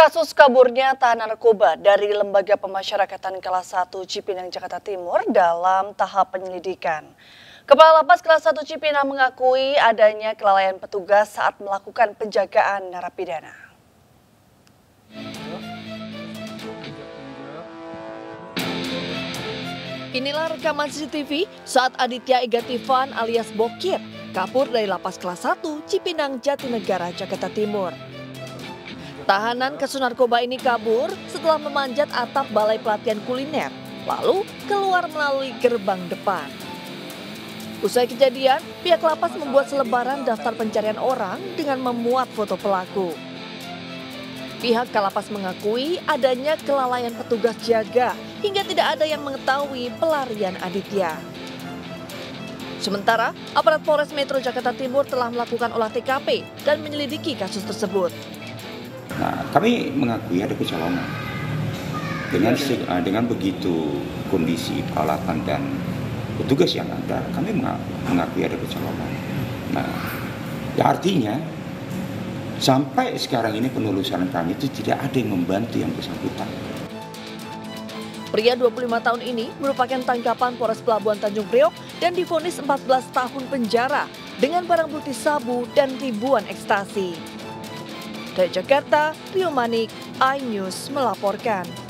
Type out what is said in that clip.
Kasus kaburnya tahanan narkoba dari Lembaga Pemasyarakatan Kelas 1 Cipinang, Jakarta Timur dalam tahap penyelidikan. Kepala Lapas Kelas 1 Cipinang mengakui adanya kelalaian petugas saat melakukan penjagaan narapidana. Inilah rekaman CCTV saat Aditya Igatifan alias Bokir kabur dari lapas kelas 1 Cipinang Jatinegara, Jakarta Timur. Tahanan kasus narkoba ini kabur setelah memanjat atap balai pelatihan kuliner, lalu keluar melalui gerbang depan. Usai kejadian, pihak lapas membuat selebaran daftar pencarian orang dengan memuat foto pelaku. Pihak Kalapas mengakui adanya kelalaian petugas jaga hingga tidak ada yang mengetahui pelarian Aditya. Sementara, aparat Polres Metro Jakarta Timur telah melakukan olah TKP dan menyelidiki kasus tersebut. Nah, kami mengakui ada kecolongan. Dengan uh, dengan begitu kondisi peralatan dan petugas yang ada, kami mengakui ada kecolongan. Nah, ya artinya sampai sekarang ini penelusuran kami itu tidak ada yang membantu yang bersangkutan. Pria 25 tahun ini merupakan tangkapan Polres Pelabuhan Tanjung Priok dan difonis 14 tahun penjara dengan barang bukti sabu dan ribuan ekstasi. Dari Jakarta, Rio Manik, iNews melaporkan.